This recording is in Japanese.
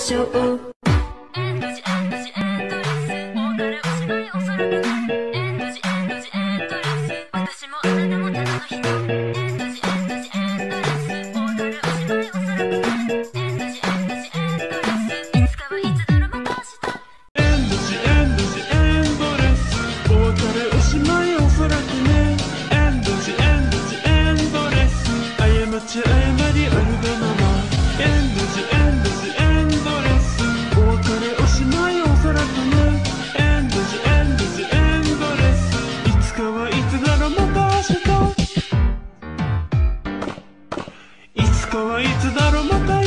しょうエンドジエンドエンドレスエンドエンドエンドレスエンドエンドエンドレスエンドエンドエンドレスエンドエンドエンドレスエンドエンドエンドレスりいつかはいつだろうまた